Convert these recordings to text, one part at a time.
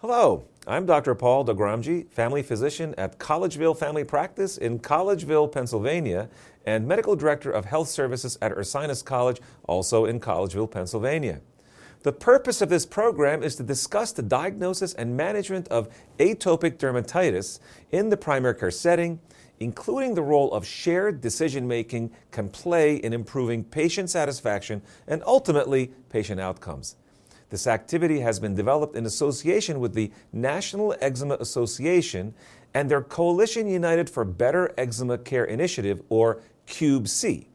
Hello, I'm Dr. Paul Doghramji, family physician at Collegeville Family Practice in Collegeville, Pennsylvania, and medical director of health services at Ursinus College, also in Collegeville, Pennsylvania. The purpose of this program is to discuss the diagnosis and management of atopic dermatitis in the primary care setting, including the role of shared decision making can play in improving patient satisfaction and ultimately patient outcomes. This activity has been developed in association with the National Eczema Association and their Coalition United for Better Eczema Care Initiative, or CUBE-C.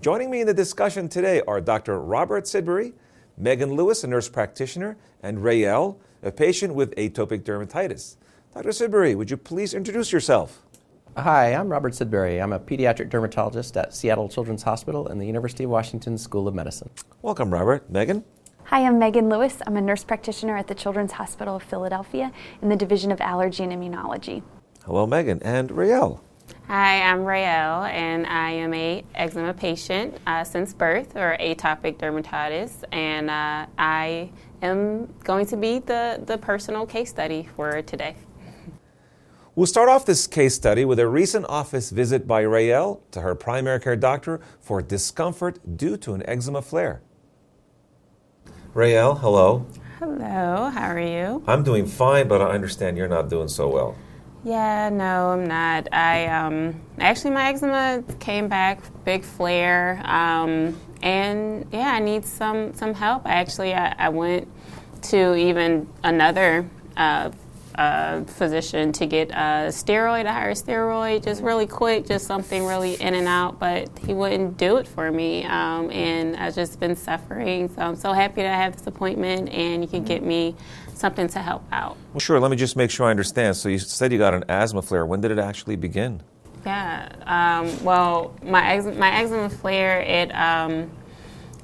Joining me in the discussion today are Dr. Robert Sidbury, Megan Lewis, a nurse practitioner, and Rayel, a patient with atopic dermatitis. Dr. Sidbury, would you please introduce yourself? Hi, I'm Robert Sidbury. I'm a pediatric dermatologist at Seattle Children's Hospital and the University of Washington School of Medicine. Welcome, Robert. Megan? Hi, I'm Megan Lewis. I'm a nurse practitioner at the Children's Hospital of Philadelphia in the Division of Allergy and Immunology. Hello, Megan. And Rayel? Hi, I'm Rayel, and I am a eczema patient uh, since birth, or atopic dermatitis, and uh, I am going to be the, the personal case study for today. We'll start off this case study with a recent office visit by Rayel to her primary care doctor for discomfort due to an eczema flare. Rayel, hello. Hello, how are you? I'm doing fine, but I understand you're not doing so well. Yeah, no, I'm not. I um, actually my eczema came back, big flare, um, and yeah, I need some some help. I actually, I, I went to even another uh, uh, physician to get a steroid, a higher steroid, just really quick, just something really in and out. But he wouldn't do it for me, um, and I've just been suffering. So I'm so happy to have this appointment, and you can get me something to help out. Well, sure. Let me just make sure I understand. So you said you got an asthma flare. When did it actually begin? Yeah. Um, well, my my eczema flare, it um,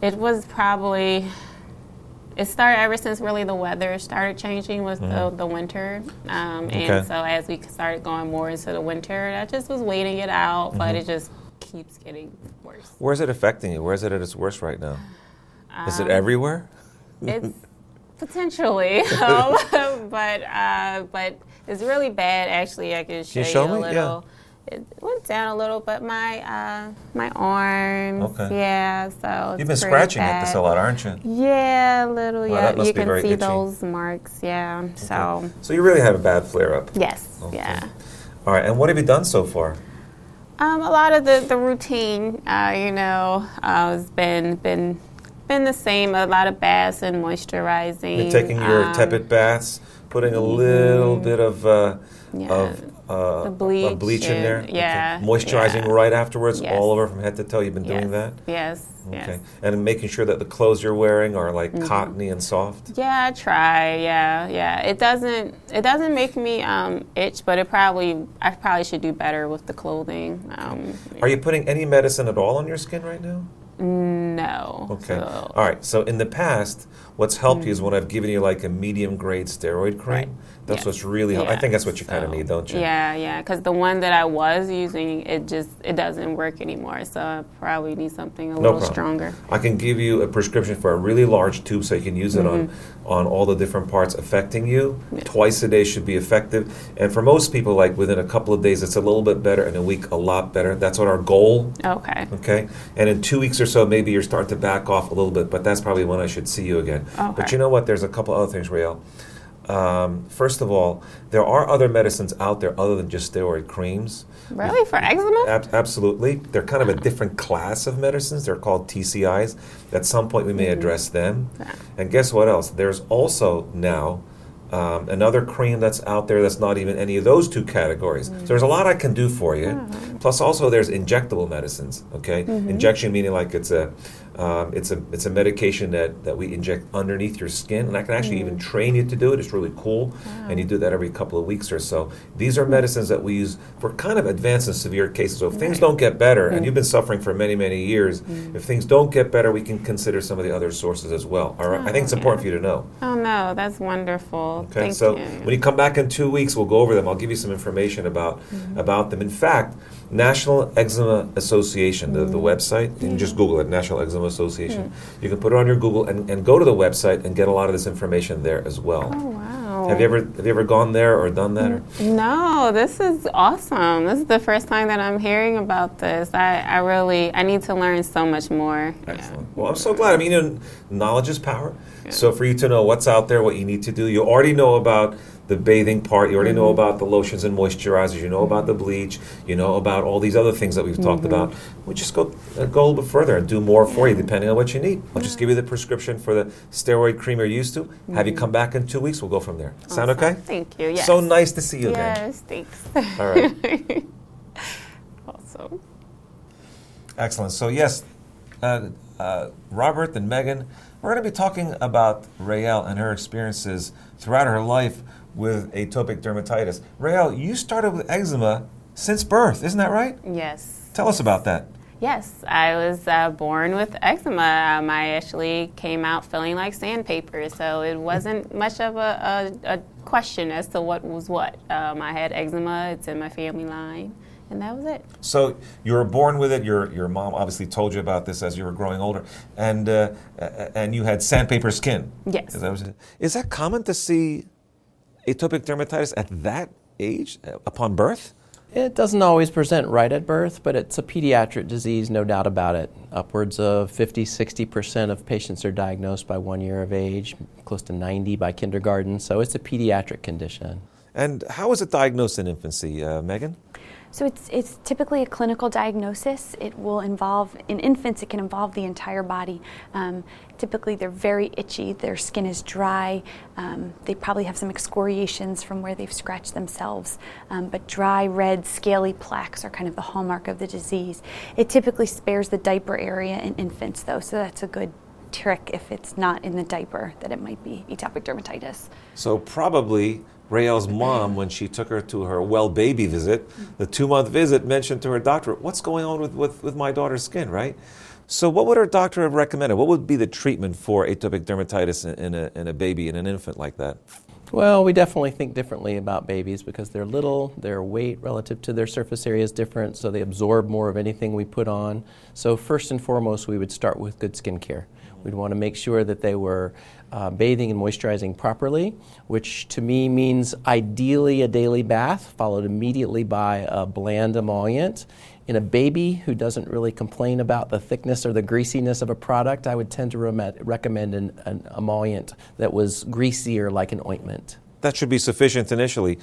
it was probably it started ever since really the weather started changing with mm-hmm. the, the winter. Um, and okay. so as we started going more into the winter, I just was waiting it out, mm-hmm. but it just keeps getting worse. Where is it affecting you? Where is it at its worst right now? Um, is it um, everywhere? It's potentially, um, but uh, but it's really bad. Actually, I can show, can you, show you a little. Yeah it went down a little, but my uh, my arms, okay. yeah. So you've been scratching bad. at this a lot, aren't you? Yeah, a little. Yeah, you can see itchy. those marks. Yeah. Okay. So. So you really have a bad flare up. Yes. Okay. Yeah. All right, and what have you done so far? Um, a lot of the the routine, uh, you know, uh, has been been been the same. A lot of baths and moisturizing. You're taking your um, tepid baths, putting a little mm-hmm. bit of. Uh, yeah. of uh, bleach, bleach in there. Yeah. Okay. Moisturizing yeah. right afterwards, yes. all over from head to toe. You've been yes. doing that. Yes. Okay. Yes. And making sure that the clothes you're wearing are like mm-hmm. cottony and soft. Yeah, I try. Yeah, yeah. It doesn't. It doesn't make me um, itch, but it probably. I probably should do better with the clothing. Um, are you putting any medicine at all on your skin right now? No. Okay. So. All right. So in the past, what's helped mm-hmm. you is when I've given you like a medium grade steroid cream. Right. That's yes. what's really. Yeah. I think that's what you so, kind of need, don't you? Yeah, yeah. Because the one that I was using, it just it doesn't work anymore. So I probably need something a no little problem. stronger. I can give you a prescription for a really large tube, so you can use it mm-hmm. on on all the different parts affecting you. Yeah. Twice a day should be effective. And for most people, like within a couple of days, it's a little bit better. In a week, a lot better. That's what our goal. Okay. Okay. And in two weeks or so, maybe you're starting to back off a little bit. But that's probably when I should see you again. Okay. But you know what? There's a couple other things, Rael. Um, first of all, there are other medicines out there other than just steroid creams. Really, for eczema? Ab- absolutely. They're kind of a different class of medicines. They're called TCIs. At some point, we may mm-hmm. address them. Yeah. And guess what else? There's also now um, another cream that's out there that's not even any of those two categories. Mm-hmm. So there's a lot I can do for you. Mm-hmm. Plus, also there's injectable medicines. Okay, mm-hmm. injection meaning like it's a um, it's a it's a medication that, that we inject underneath your skin, and I can actually even mm. train you to do it. It's really cool, wow. and you do that every couple of weeks or so. These are medicines that we use for kind of advanced and severe cases. So if right. things don't get better, mm-hmm. and you've been suffering for many many years, mm-hmm. if things don't get better, we can consider some of the other sources as well. All right, oh, I think it's important yeah. for you to know. Oh no, that's wonderful. Okay, Thank so you. when you come back in two weeks, we'll go over them. I'll give you some information about mm-hmm. about them. In fact. National Eczema Association, the, the mm. website. You can just Google it, National Eczema Association. You can put it on your Google and, and go to the website and get a lot of this information there as well. Oh, wow. Have you ever have you ever gone there or done that? Or? No, this is awesome. This is the first time that I'm hearing about this. I, I really I need to learn so much more. Excellent. Well, I'm so glad. I mean, you know, knowledge is power. So for you to know what's out there, what you need to do, you already know about the bathing part. You already know Mm-hmm. about the lotions and moisturizers. You know about the bleach. You know about all these other things that we've talked Mm-hmm. about. We just go uh, go a little bit further and do more for you, depending on what you need. I'll just give you the prescription for the steroid cream you're used to. Have you come back in two weeks? We'll go from there. Sound Mm-hmm. Okay? Thank you. Yes. So nice to see you again. Yes, thanks. All right. awesome. Excellent. So yes, uh, uh, Robert and Megan, we're going to be talking about Rael and her experiences throughout her life with atopic dermatitis. Rael, you started with eczema since birth, isn't that right? Yes. Tell us about that. Yes, I was uh, born with eczema. Um, I actually came out feeling like sandpaper, so it wasn't much of a, a, a question as to what was what. Um, I had eczema, it's in my family line, and that was it. So you were born with it. Your your mom obviously told you about this as you were growing older, and uh, and you had sandpaper skin. Yes. Is that, was it? Is that common to see atopic dermatitis at that age, uh, upon birth? It doesn't always present right at birth, but it's a pediatric disease, no doubt about it. Upwards of 50, 60% of patients are diagnosed by one year of age, close to 90 by kindergarten, so it's a pediatric condition. And how is it diagnosed in infancy, uh, Megan? So it's, it's typically a clinical diagnosis. It will involve, in infants, it can involve the entire body. Um, typically, they're very itchy, their skin is dry, um, they probably have some excoriations from where they've scratched themselves. Um, but dry, red, scaly plaques are kind of the hallmark of the disease. It typically spares the diaper area in infants, though, so that's a good trick if it's not in the diaper that it might be atopic dermatitis. So probably Rael's mom, when she took her to her well baby visit, the two month visit, mentioned to her doctor, "What's going on with, with, with my daughter's skin?" Right. So what would her doctor have recommended? What would be the treatment for atopic dermatitis in, in a, in a baby, in an infant like that? Well, we definitely think differently about babies because they're little, their weight relative to their surface area is different, so they absorb more of anything we put on. So, first and foremost, we would start with good skin care. We'd want to make sure that they were uh, bathing and moisturizing properly, which to me means ideally a daily bath, followed immediately by a bland emollient. In a baby who doesn't really complain about the thickness or the greasiness of a product, I would tend to rem- recommend an, an emollient that was greasier like an ointment. That should be sufficient initially.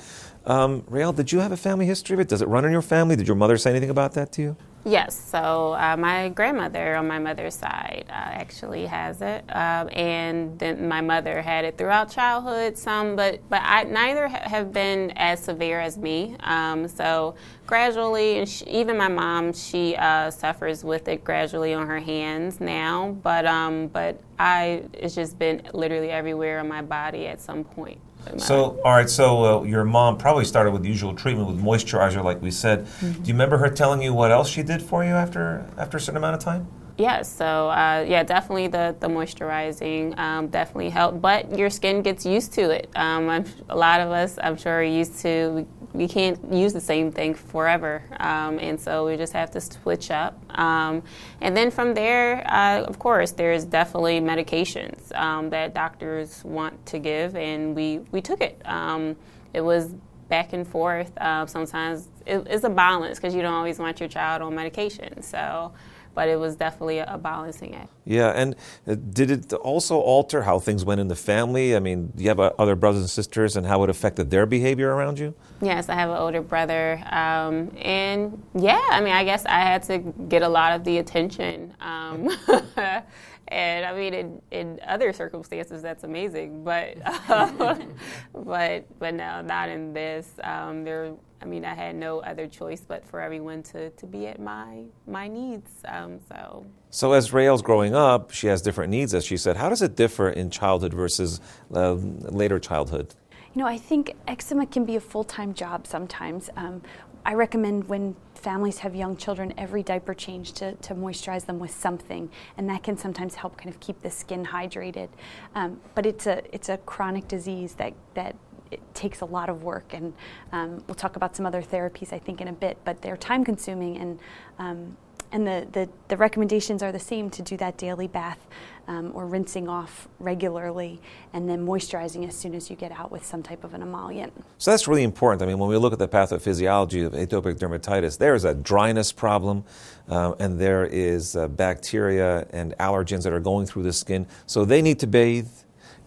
Um, Rael, did you have a family history of it? Does it run in your family? Did your mother say anything about that to you? Yes, so uh, my grandmother on my mother's side uh, actually has it, um, and then my mother had it throughout childhood. Some, but but I, neither ha- have been as severe as me. Um, so gradually, and she, even my mom, she uh, suffers with it gradually on her hands now. But um, but I, it's just been literally everywhere on my body at some point. So, all right, so uh, your mom probably started with the usual treatment with moisturizer, like we said. Do you remember her telling you what else she did for you after, after a certain amount of time? Yes, so uh, yeah, definitely the, the moisturizing um, definitely helped, but your skin gets used to it. Um, a lot of us, I'm sure, are used to, we, we can't use the same thing forever, um, and so we just have to switch up. Um, and then from there, uh, of course, there's definitely medications um, that doctors want to give, and we, we took it. Um, it was back and forth. Uh, sometimes it, it's a balance because you don't always want your child on medication, so but it was definitely a, balancing act. Yeah, and uh, did it also alter how things went in the family? I mean, do you have uh, other brothers and sisters and how it affected their behavior around you? Yes, I have an older brother, um, and yeah, I mean, I guess I had to get a lot of the attention. Um, and I mean, in, in other circumstances, that's amazing, but but but no, not in this. Um, there, I mean, I had no other choice but for everyone to, to be at my my needs. Um, so So, as Rael's growing up, she has different needs, as she said. How does it differ in childhood versus uh, later childhood? You know, I think eczema can be a full time job sometimes. Um, I recommend when families have young children, every diaper change to, to moisturize them with something, and that can sometimes help kind of keep the skin hydrated. Um, but it's a it's a chronic disease that that it takes a lot of work, and um, we'll talk about some other therapies I think in a bit. But they're time consuming and um, and the, the, the recommendations are the same to do that daily bath um, or rinsing off regularly and then moisturizing as soon as you get out with some type of an emollient. So that's really important. I mean, when we look at the pathophysiology of atopic dermatitis, there is a dryness problem uh, and there is uh, bacteria and allergens that are going through the skin. So they need to bathe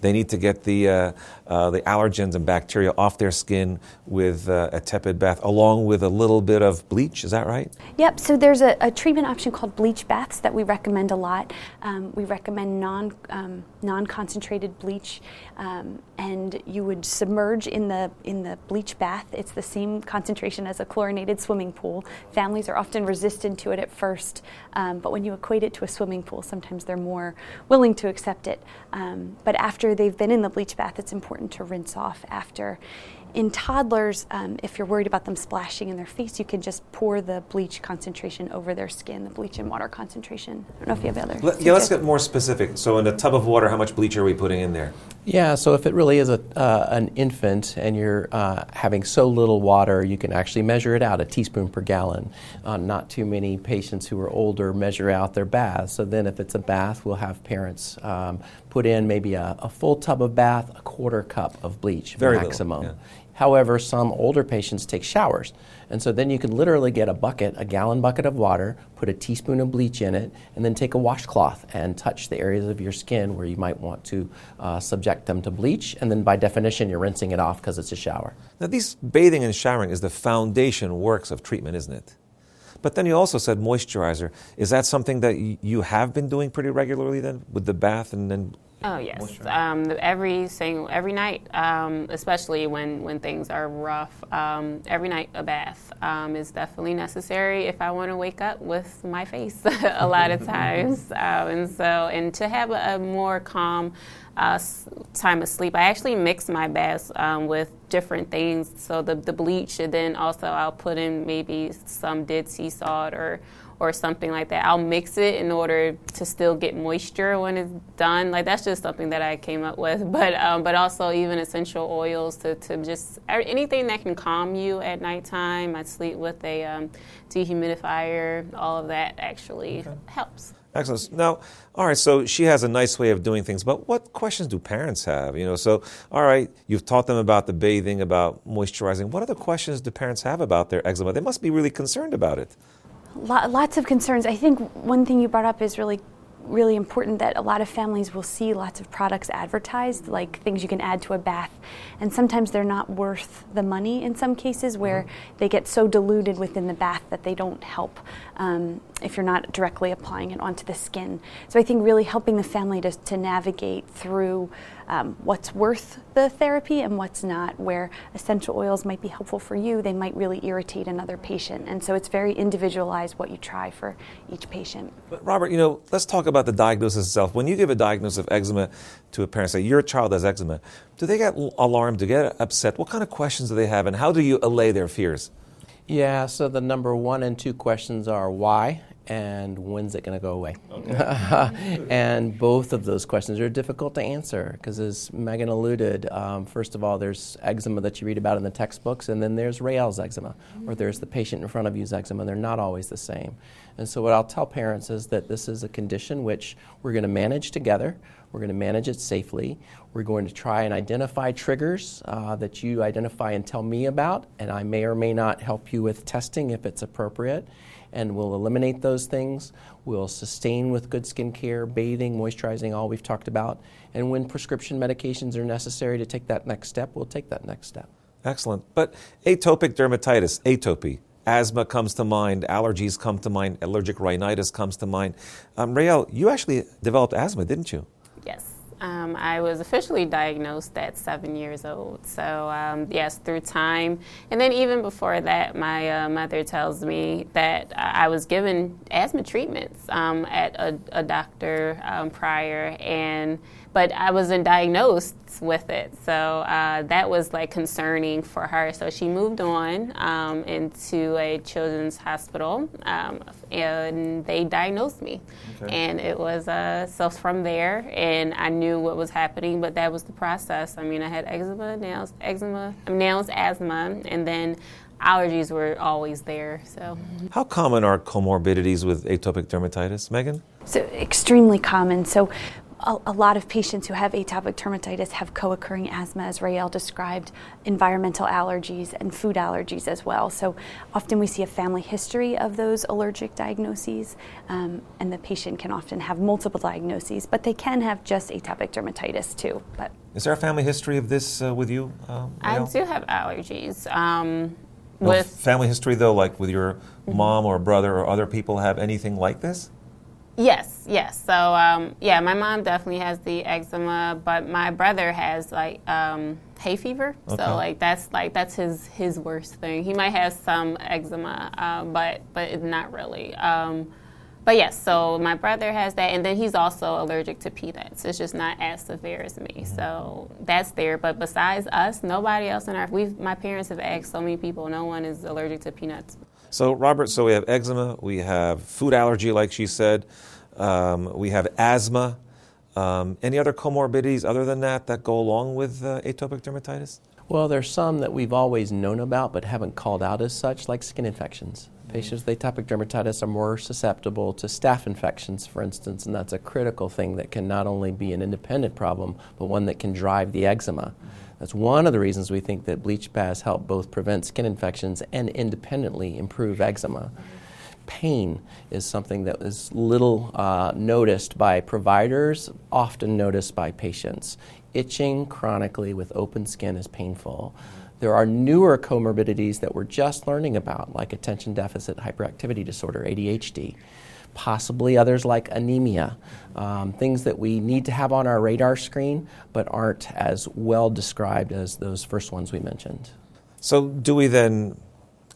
they need to get the, uh, uh, the allergens and bacteria off their skin with uh, a tepid bath, along with a little bit of bleach. Is that right? Yep. So there's a, a treatment option called bleach baths that we recommend a lot. Um, we recommend non um, non concentrated bleach, um, and you would submerge in the in the bleach bath. It's the same concentration as a chlorinated swimming pool. Families are often resistant to it at first, um, but when you equate it to a swimming pool, sometimes they're more willing to accept it. Um, but after after they've been in the bleach bath, it's important to rinse off after. In toddlers, um, if you're worried about them splashing in their face, you can just pour the bleach concentration over their skin, the bleach and water concentration. I don't know if you have other. Let, yeah, let's get more specific. So, in a tub of water, how much bleach are we putting in there? Yeah, so if it really is a, uh, an infant and you're uh, having so little water, you can actually measure it out a teaspoon per gallon. Uh, not too many patients who are older measure out their baths. So then, if it's a bath, we'll have parents um, put in maybe a, a, full tub of bath, a quarter cup of bleach Very maximum. Little, yeah. However, some older patients take showers. And so then you can literally get a bucket, a gallon bucket of water, put a teaspoon of bleach in it, and then take a washcloth and touch the areas of your skin where you might want to uh, subject them to bleach. And then by definition, you're rinsing it off because it's a shower. Now, these bathing and showering is the foundation works of treatment, isn't it? But then you also said moisturizer. Is that something that you have been doing pretty regularly then with the bath and then Oh yes, um, every single every night, um, especially when when things are rough. Um, every night a bath um, is definitely necessary if I want to wake up with my face a lot of times, um, and so and to have a, a more calm uh, time of sleep. I actually mix my baths um, with different things. So the the bleach, and then also I'll put in maybe some dead sea salt or or something like that. I'll mix it in order to still get moisture when it's done. Like that's just something that I came up with. But um, but also even essential oils to, to just anything that can calm you at nighttime. I sleep with a um, dehumidifier. All of that actually okay. helps. Excellent. Now, all right, so she has a nice way of doing things, but what questions do parents have? You know, so, all right, you've taught them about the bathing, about moisturizing. What other questions do parents have about their eczema? They must be really concerned about it lots of concerns. I think one thing you brought up is really really important that a lot of families will see lots of products advertised, like things you can add to a bath, and sometimes they're not worth the money in some cases where mm-hmm. they get so diluted within the bath that they don't help um, if you're not directly applying it onto the skin. So I think really helping the family to, to navigate through um, what's worth the therapy and what's not, where essential oils might be helpful for you, they might really irritate another patient. And so it's very individualized what you try for each patient. But Robert, you know, let's talk about the diagnosis itself. When you give a diagnosis of eczema to a parent, say your child has eczema, do they get alarmed, do they get upset? What kind of questions do they have, and how do you allay their fears? Yeah, so the number one and two questions are why and when's it going to go away? Okay. and both of those questions are difficult to answer because, as Megan alluded, um, first of all, there's eczema that you read about in the textbooks, and then there's Rael's eczema, or there's the patient in front of you's eczema. They're not always the same. And so, what I'll tell parents is that this is a condition which we're going to manage together. We're going to manage it safely. We're going to try and identify triggers uh, that you identify and tell me about, and I may or may not help you with testing if it's appropriate and we'll eliminate those things. We'll sustain with good skin care, bathing, moisturizing, all we've talked about. And when prescription medications are necessary to take that next step, we'll take that next step. Excellent. But atopic dermatitis, atopy, asthma comes to mind, allergies come to mind, allergic rhinitis comes to mind. Um, Rael, you actually developed asthma, didn't you? Yes. Um, I was officially diagnosed at seven years old. So, um, yes, through time. And then, even before that, my uh, mother tells me that I was given asthma treatments um, at a, a doctor um, prior. And but I wasn't diagnosed with it. So uh, that was like concerning for her. So she moved on um, into a children's hospital um, and they diagnosed me. Okay. And it was, uh, so from there, and I knew what was happening, but that was the process. I mean, I had eczema, nails, eczema, nails, asthma, and then allergies were always there. So, how common are comorbidities with atopic dermatitis, Megan? So extremely common. So a, a, lot of patients who have atopic dermatitis have co-occurring asthma, as Rael described, environmental allergies and food allergies as well. So often we see a family history of those allergic diagnoses, um, and the patient can often have multiple diagnoses, but they can have just atopic dermatitis too. But is there a family history of this uh, with you? Uh, I do have allergies. Um, no with family history though, like with your mm-hmm. mom or brother or other people have anything like this? Yes, yes. So um, yeah, my mom definitely has the eczema, but my brother has like um, hay fever. Okay. So like that's like that's his his worst thing. He might have some eczema, uh, but but not really. Um, but yes, so my brother has that, and then he's also allergic to peanuts. It's just not as severe as me. Mm-hmm. So that's there. But besides us, nobody else in our we've my parents have asked so many people. No one is allergic to peanuts. So, Robert, so we have eczema, we have food allergy, like she said, um, we have asthma. Um, any other comorbidities other than that that go along with uh, atopic dermatitis? Well, there's some that we've always known about but haven't called out as such, like skin infections. Patients with atopic dermatitis are more susceptible to staph infections, for instance, and that's a critical thing that can not only be an independent problem, but one that can drive the eczema. That's one of the reasons we think that bleach baths help both prevent skin infections and independently improve eczema. Pain is something that is little uh, noticed by providers, often noticed by patients. Itching chronically with open skin is painful. There are newer comorbidities that we're just learning about, like attention deficit hyperactivity disorder, ADHD possibly others like anemia, um, things that we need to have on our radar screen but aren't as well described as those first ones we mentioned. So, do we then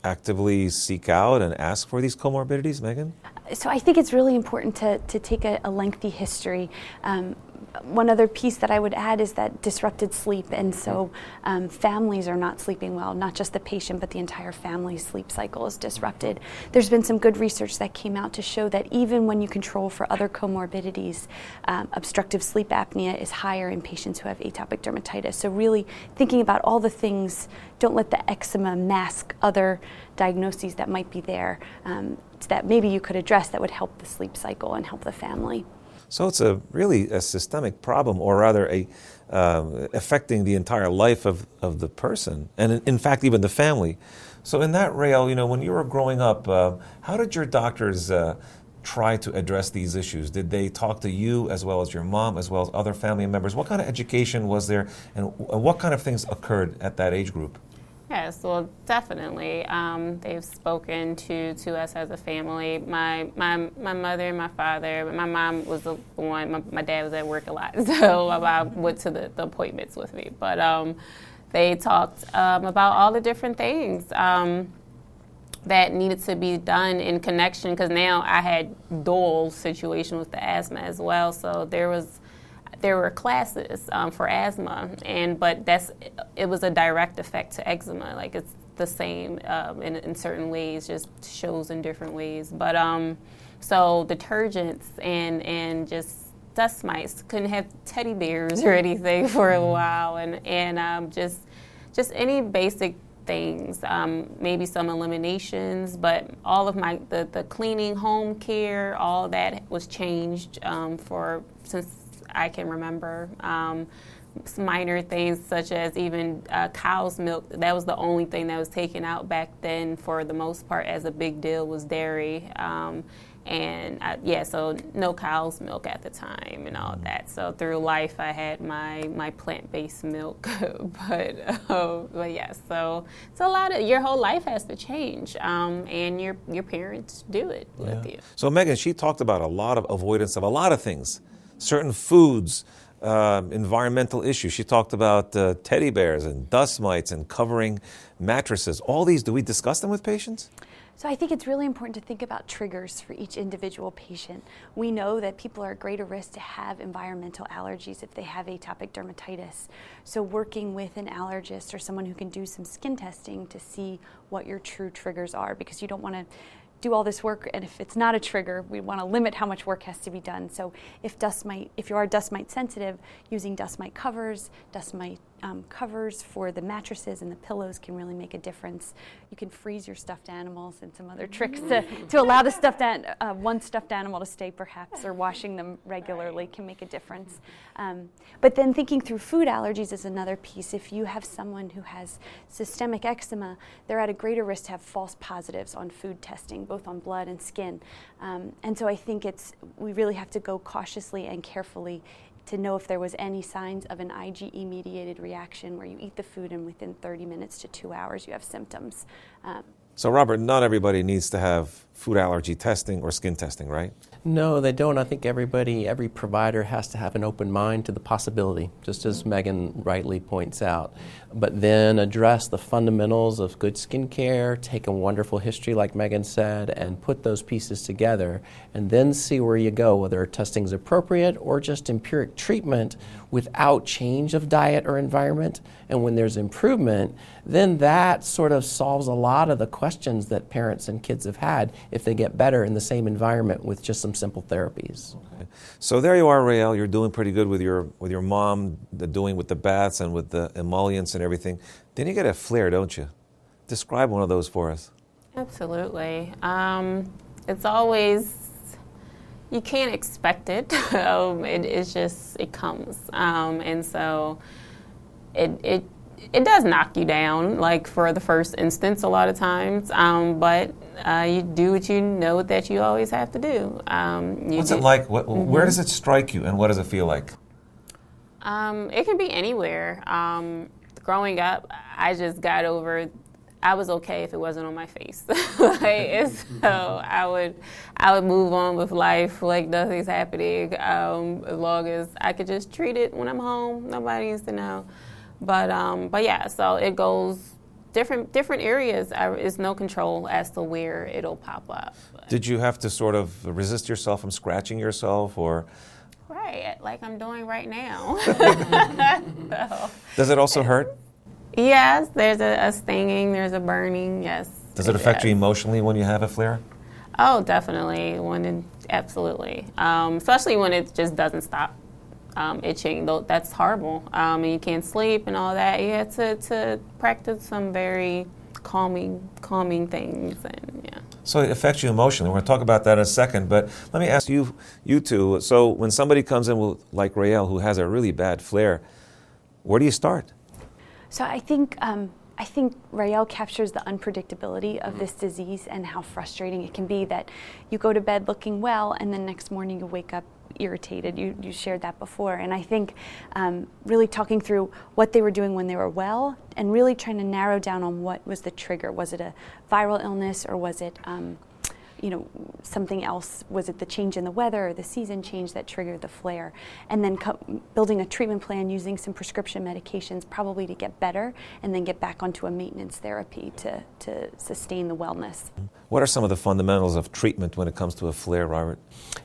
actively seek out and ask for these comorbidities, Megan? So I think it's really important to, to take a, a lengthy history. Um, one other piece that I would add is that disrupted sleep, and so um, families are not sleeping well. Not just the patient, but the entire family's sleep cycle is disrupted. There's been some good research that came out to show that even when you control for other comorbidities, um, obstructive sleep apnea is higher in patients who have atopic dermatitis. So really thinking about all the things. Don't let the eczema mask other diagnoses that might be there. Um, that maybe you could address that would help the sleep cycle and help the family. So it's a really a systemic problem, or rather, a uh, affecting the entire life of, of the person, and in, in, fact, even the family. So in that Rael, you know, when you were growing up, uh, how did your doctors uh, try to address these issues? Did they talk to you as well as your mom, as well as other family members? What kind of education was there, and what kind of things occurred at that age group? Yes, well, definitely. Um, they've spoken to, to us as a family. My, my, my mother and my father, my mom was the one, my, my dad was at work a lot, so I went to the, the appointments with me. But um, they talked um, about all the different things um, that needed to be done in connection, because now I had dual situation with the asthma as well, so there was there were classes um, for asthma, and but that's it was a direct effect to eczema. Like it's the same um, in, in, certain ways, just shows in different ways. But um, so detergents and and just dust mites couldn't have teddy bears or anything for a mm-hmm. while, and and um, just just any basic things, um, maybe some eliminations, but all of my the, the cleaning, home care, all that was changed um, for since I can remember. Um, minor things such as even uh, cow's milk. That was the only thing that was taken out back then for the most part as a big deal was dairy. Um, and I, yeah, so no cow's milk at the time and all that. So through life, I had my my plant-based milk, but uh, but yeah, so it's a lot of your whole life has to change, um, and your your parents do it yeah. with you. So Megan, she talked about a lot of avoidance of a lot of things certain foods, uh, environmental issues. She talked about uh, teddy bears and dust mites and covering mattresses. All these, do we discuss them with patients? So I think it's really important to think about triggers for each individual patient. We know that people are at greater risk to have environmental allergies if they have atopic dermatitis. So working with an allergist or someone who can do some skin testing to see what your true triggers are because you don't want to do all this work and if it's not a trigger we want to limit how much work has to be done. So if dust mite if you are dust mite sensitive using dust mite covers dust mite um, covers for the mattresses and the pillows can really make a difference. You can freeze your stuffed animals and some other tricks to, to allow the stuffed an, uh, one stuffed animal to stay, perhaps, or washing them regularly can make a difference. Um, but then thinking through food allergies is another piece. If you have someone who has systemic eczema, they're at a greater risk to have false positives on food testing, both on blood and skin. Um, and so I think it's we really have to go cautiously and carefully to know if there was any signs of an IgE mediated reaction where you eat the food and within 30 minutes to two hours you have symptoms. Um, so, Robert, not everybody needs to have food allergy testing or skin testing, right? No, they don't. I think everybody, every provider has to have an open mind to the possibility, just as Megan rightly points out. But then address the fundamentals of good skincare, take a wonderful history, like Megan said, and put those pieces together, and then see where you go, whether testing is appropriate or just empiric treatment without change of diet or environment. And when there's improvement, then that sort of solves a lot of the questions that parents and kids have had if they get better in the same environment with just some simple therapies. Okay. So there you are, Rael. You're doing pretty good with your with your mom, the doing with the baths and with the emollients and everything. Then you get a flare, don't you? Describe one of those for us. Absolutely. Um, it's always you can't expect it. um, it it's just it comes, um, and so it it it does knock you down, like for the first instance, a lot of times. Um, but uh, you do what you know that you always have to do. Um, What's do. it like? What, mm-hmm. Where does it strike you, and what does it feel like? Um, it can be anywhere. Um, growing up, I just got over. I was okay if it wasn't on my face. like, so I would, I would move on with life like nothing's happening. Um, as long as I could just treat it when I'm home, nobody needs to know. But um, but yeah, so it goes different different areas. is no control as to where it'll pop up. Did you have to sort of resist yourself from scratching yourself, or? Right, like I'm doing right now. so, Does it also hurt? Yes, there's a, a stinging, there's a burning. Yes. Does it, affect does. you emotionally when you have a flare? Oh, definitely. When absolutely, um, especially when it just doesn't stop um, itching. Though that's horrible. Um, and you can't sleep and all that. You have to, to practice some very calming calming things and yeah. So it affects you emotionally. We're going to talk about that in a second. But let me ask you, you two. So when somebody comes in with, like Rael, who has a really bad flare, where do you start? So I think um, I think Rael captures the unpredictability of this disease and how frustrating it can be that you go to bed looking well and the next morning you wake up irritated. You, you shared that before. And I think um, really talking through what they were doing when they were well and really trying to narrow down on what was the trigger. Was it a viral illness or was it um, you know, something else. Was it the change in the weather or the season change that triggered the flare? And then building a treatment plan using some prescription medications, probably to get better, and then get back onto a maintenance therapy to, to sustain the wellness. What are some of the fundamentals of treatment when it comes to a flare, Robert?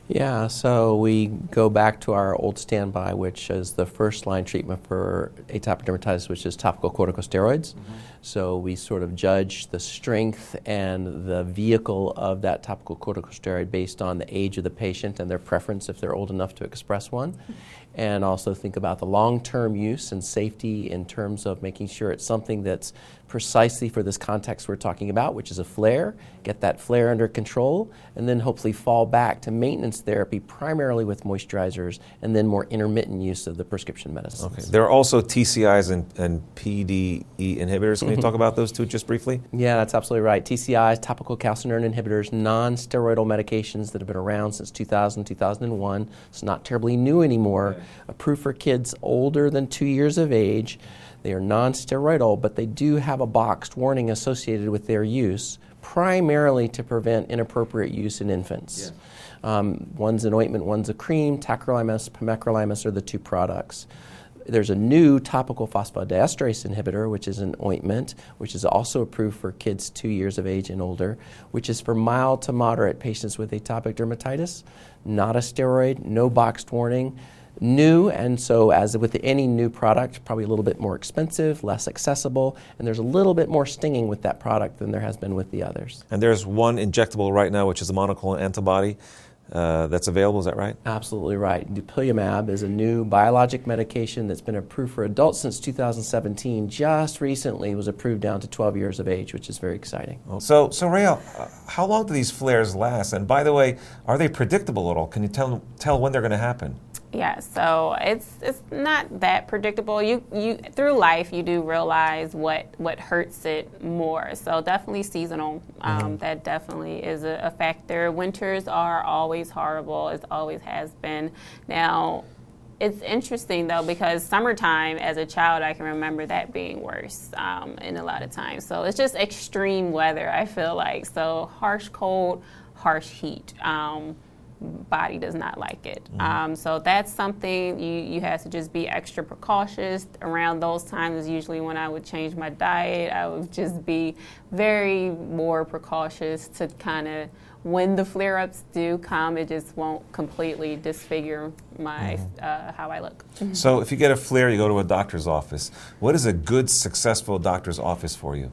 Yeah, so we go back to our old standby, which is the first line treatment for atopic dermatitis, which is topical corticosteroids. Mm-hmm. So we sort of judge the strength and the vehicle of that topical corticosteroid based on the age of the patient and their preference if they're old enough to express one. And also think about the long term use and safety in terms of making sure it's something that's precisely for this context we're talking about, which is a flare, get that flare under control, and then hopefully fall back to maintenance therapy, primarily with moisturizers, and then more intermittent use of the prescription medicines. Okay. There are also TCIs and, and PDE inhibitors. Can you mm-hmm. talk about those two just briefly? Yeah, that's absolutely right. TCIs, topical calcineurin inhibitors, non steroidal medications that have been around since 2000, 2001. It's not terribly new anymore. Okay. Approved for kids older than two years of age. They are non steroidal, but they do have a boxed warning associated with their use, primarily to prevent inappropriate use in infants. Yeah. Um, one's an ointment, one's a cream. Tacrolimus, pimecrolimus are the two products. There's a new topical phosphodiesterase inhibitor, which is an ointment, which is also approved for kids two years of age and older, which is for mild to moderate patients with atopic dermatitis. Not a steroid, no boxed warning new, and so as with any new product, probably a little bit more expensive, less accessible, and there's a little bit more stinging with that product than there has been with the others. And there's one injectable right now, which is a monoclonal antibody. uh, that's available. Is that right? Absolutely right. Dupilumab is a new biologic medication that's been approved for adults since 2017. Just recently was approved down to 12 years of age, which is very exciting. So, so Rael, uh, how long do these flares last? And by the way, are they predictable at all? Can you tell tell when they're going to happen? Yeah, so it's it's not that predictable. You you through life you do realize what what hurts it more. So definitely seasonal. Um, mm-hmm. That definitely is a, a, factor. Winters are always horrible. It always has been. Now. It's interesting though because summertime as a child I can remember that being worse um, in a lot of times. So it's just extreme weather I feel like so harsh cold, harsh heat. Um, body does not like it. Mm-hmm. Um, so that's something you, you have to just be extra precautious. Around those times is usually when I would change my diet. I would just be very more precautious to kind of when the flare ups do come, it just won't completely disfigure my mm-hmm. uh, how I look. Mm-hmm. So if you get a flare, you go to a doctor's office. What is a good, successful doctor's office for you?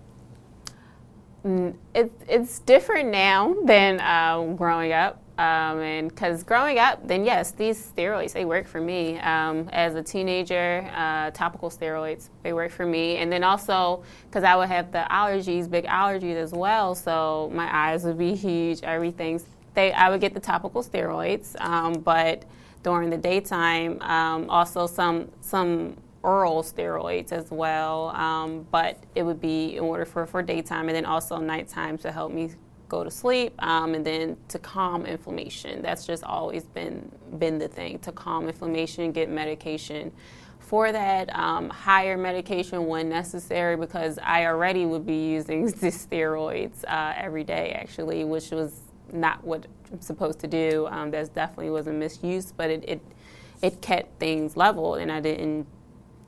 Mm, it, it's different now than uh, growing up. Um, and because growing up, then yes, these steroids they work for me. Um, as a teenager, uh, topical steroids they work for me, and then also because I would have the allergies, big allergies as well. So my eyes would be huge, everything. They I would get the topical steroids, um, but during the daytime, um, also some some oral steroids as well. Um, but it would be in order for for daytime, and then also nighttime to help me go to sleep, um, and then to calm inflammation. That's just always been been the thing to calm inflammation, get medication for that, um, higher medication when necessary, because I already would be using the steroids uh, every day, actually, which was not what I'm supposed to do. Um, that definitely was a misuse, but it, it it kept things level, and I didn't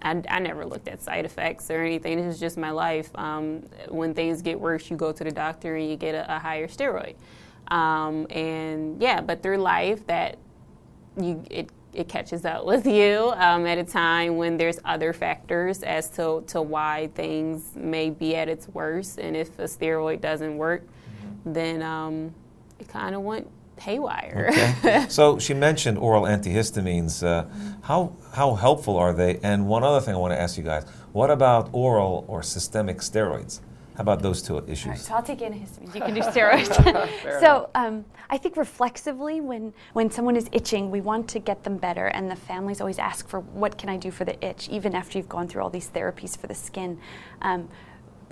I, I, never looked at side effects or anything. This is just my life. Um, when things get worse, you go to the doctor and you get a, a higher steroid. Um, and yeah, but through life, that you it it catches up with you um, at a time when there's other factors as to, to why things may be at its worst. And if a steroid doesn't work, mm-hmm. then um, it kind of went haywire. Okay. so she mentioned oral antihistamines. Uh, how how helpful are they? And one other thing I want to ask you guys: What about oral or systemic steroids? How about those two issues? Right, so I'll take antihistamines. You can do steroids. so um, I think reflexively, when when someone is itching, we want to get them better, and the families always ask for what can I do for the itch, even after you've gone through all these therapies for the skin. Um,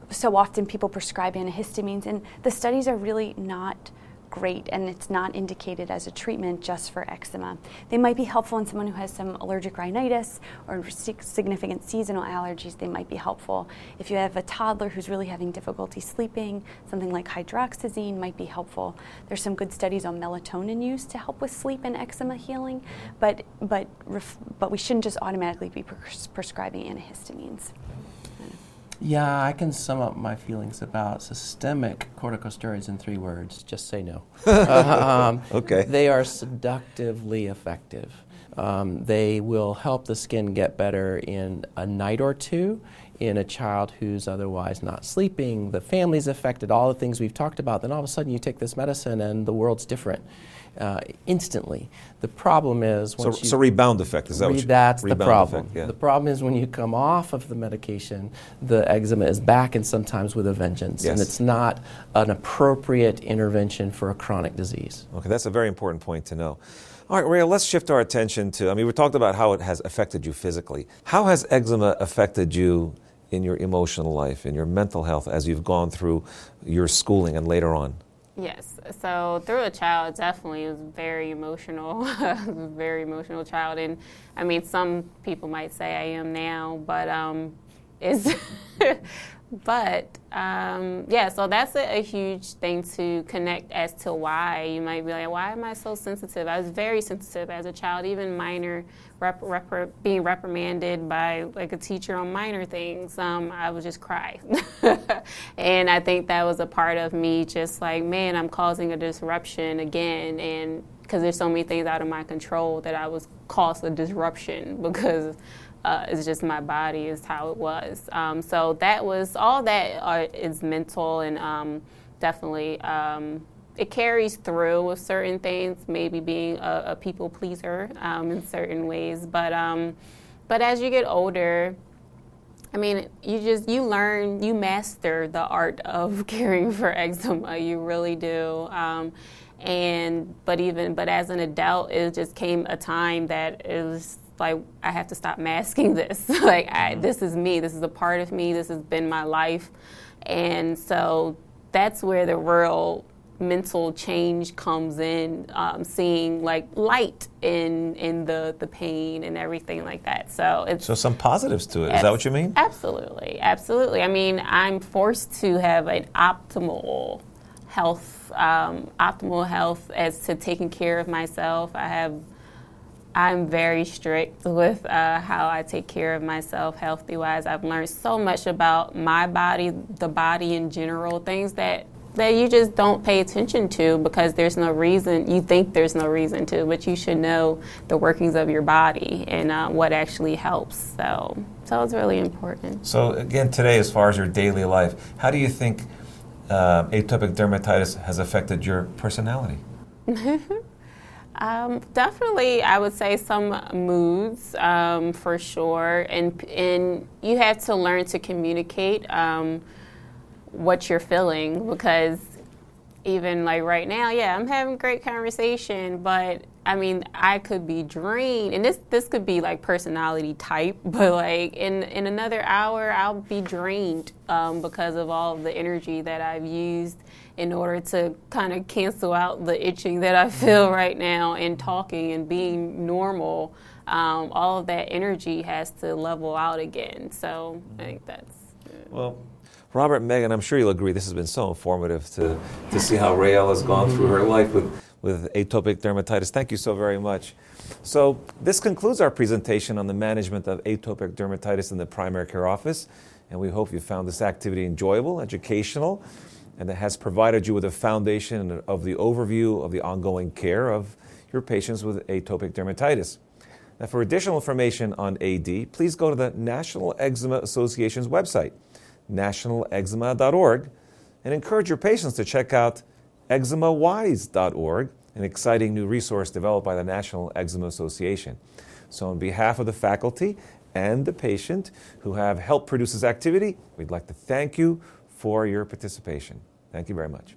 so often people prescribe antihistamines, and the studies are really not great and it's not indicated as a treatment just for eczema. They might be helpful in someone who has some allergic rhinitis or significant seasonal allergies, they might be helpful. If you have a toddler who's really having difficulty sleeping, something like hydroxyzine might be helpful. There's some good studies on melatonin use to help with sleep and eczema healing, but, but, but we shouldn't just automatically be pres prescribing antihistamines. Yeah, I can sum up my feelings about systemic corticosteroids in three words. Just say no. um, okay. They are seductively effective. Um, they will help the skin get better in a night or two in a child who's otherwise not sleeping. The family's affected, all the things we've talked about. Then all of a sudden you take this medicine and the world's different uh, instantly. The problem is so, so rebound effect is that re- what you, that's the problem. Effect, yeah. The problem is when you come off of the medication, the eczema is back and sometimes with a vengeance, yes. and it's not an appropriate intervention for a chronic disease. Okay, that's a very important point to know. All right, Rael, let's shift our attention to. I mean, we talked about how it has affected you physically. How has eczema affected you in your emotional life, in your mental health, as you've gone through your schooling and later on? Yes. So through a child, definitely was very emotional, very emotional child, and I mean, some people might say I am now, but um, is but um, yeah, so that's a, a, huge thing to connect as to why you might be like, why am I so sensitive? I was very sensitive as a child, even minor rep, rep, being reprimanded by like a teacher on minor things. Um, I would just cry, and I think that was a part of me, just like, man, I'm causing a disruption again, and because there's so many things out of my control that I was cause a disruption because uh, it's just my body is how it was. Um, so that was all that are, is mental and um, definitely um, it carries through with certain things, maybe being a, a people pleaser um, in certain ways. But um, but as you get older, I mean, you just you learn, you master the art of caring for eczema. You really do. Um, and but even but as an adult, it just came a time that it was like I have to stop masking this. like I, mm-hmm. this is me. This is a part of me. This has been my life, and so that's where the real mental change comes in, um, seeing like light in in the the pain and everything like that. So it's so some positives to it. Is that what you mean? Absolutely, absolutely. I mean, I'm forced to have an optimal health, um, optimal health as to taking care of myself. I have. I'm very strict with uh, how I take care of myself healthy wise. I've learned so much about my body, the body in general, things that that you just don't pay attention to because there's no reason you think there's no reason to but you should know the workings of your body and uh, what actually helps. So so it's really important. So again today as far as your daily life how do you think uh, atopic dermatitis has affected your personality? Um, definitely, I would say some moods um, for sure, and and you have to learn to communicate. Um, what you're feeling because even like right now, yeah, I'm having great conversation, but I mean, I could be drained, and this this could be like personality type, but like in in another hour, I'll be drained um, because of all of the energy that I've used in order to kind of cancel out the itching that I feel right now, and talking and being normal. Um, all of that energy has to level out again. So I think that's well Robert Megan, I'm sure you'll agree this has been so informative to, to see how Rael has gone through her life with, with atopic dermatitis. Thank you so very much. So, this concludes our presentation on the management of atopic dermatitis in the primary care office. And we hope you found this activity enjoyable, educational, and that has provided you with a foundation of the overview of the ongoing care of your patients with atopic dermatitis. Now, for additional information on AD, please go to the National Eczema Association's website nationaleczema.org, and encourage your patients to check out eczemawise.org, an exciting new resource developed by the National Eczema Association. So, on behalf of the faculty and the patient who have helped produce this activity, we'd like to thank you for your participation. Thank you very much.